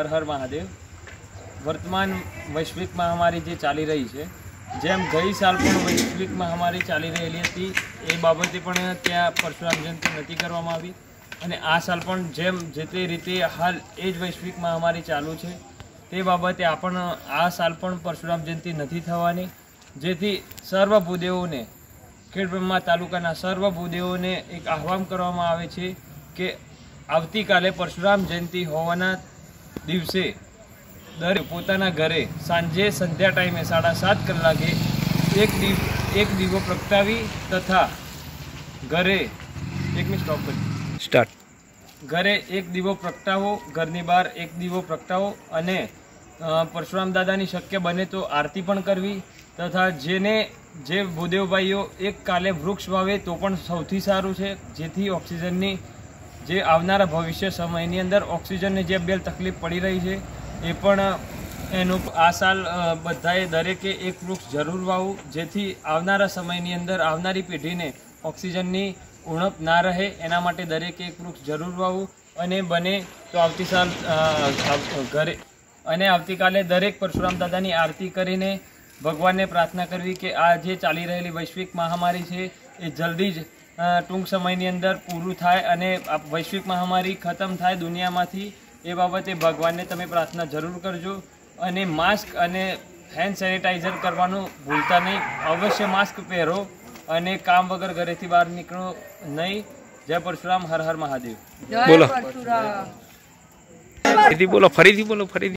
હર હર મહાદેવ. વર્તમાન વૈશ્વિક મહામારી જે ચાલી રહી છે, જેમ ગઈ સાલ પણ વૈશ્વિક મહામારી ચાલી રહેલી હતી, એ બાબતે પણ ત્યાં પરશુરામ જયંતિ નથી કરવામાં આવી. અને આ સાલ પણ જેમ જે તે રીતે હાલ એ જ વૈશ્વિક મહામારી ચાલુ છે, તે બાબતે આ પણ આ સાલ પણ પરશુરામ જયંતિ નથી થવાની. જેથી સર્વ ભૂદેવોને ખેડબ્રહ્મા તાલુકાના સર્વ ભૂદેવોને એક આહવાન કરવામાં આવે છે કે આવતીકાલે પરશુરામ જયંતિ હોવાના દિવસે દરેક પોતાના ઘરે સાંજે સંધ્યા ટાઈમે સાડા સાત કલાકે એક દીવ એક દીવો પ્રગટાવી તથા ઘરે એક મિનિટ સ્ટોપ કરી. સ્ટાર્ટ ઘરે એક દીવો પ્રગટાવો ઘરની બહાર એક દીવો પ્રગટાવો અને પરશુરામ દાદાની શક્ય બને તો આરતી પણ કરવી તથા જેને જે ભૂદેવભાઈઓ એક કાલે વૃક્ષ વાવે તો પણ સૌથી સારું છે જેથી ઓક્સિજનની જે આવનારા ભવિષ્ય સમયની અંદર ઓક્સિજનની જે બે તકલીફ પડી રહી છે, એ પણ એનું આ સાલ બધાએ દરેકે એક વૃક્ષ જરૂર વાવવું, જેથી આવનારા સમયની અંદર આવનારી પેઢીને ઓક્સિજનની ઉણપ ના રહે, એના માટે દરેકે એક વૃક્ષ જરૂર વાવવું અને બને તો આવતી સાલ ઘરે. અને આવતીકાલે દરેક પરશુરામ દાદાની આરતી કરીને ભગવાનને પ્રાર્થના કરવી કે આ જે ચાલી રહેલી વૈશ્વિક મહામારી છે, એ જલ્દી જ ટૂંક સમયની અંદર પૂરું થાય અને વૈશ્વિક મહામારી ખતમ થાય દુનિયામાંથી એ બાબતે ભગવાનને તમે પ્રાર્થના જરૂર કરજો અને માસ્ક અને હેન્ડ સેનિટાઈઝર કરવાનું ભૂલતા નહીં. અવશ્ય માસ્ક પહેરો અને કામ વગર ઘરેથી બહાર નીકળો નહીં. જય પરશુરામ હર હર મહાદેવ. બોલો. ફરીથી બોલો ફરીથી બોલો ફરીથી.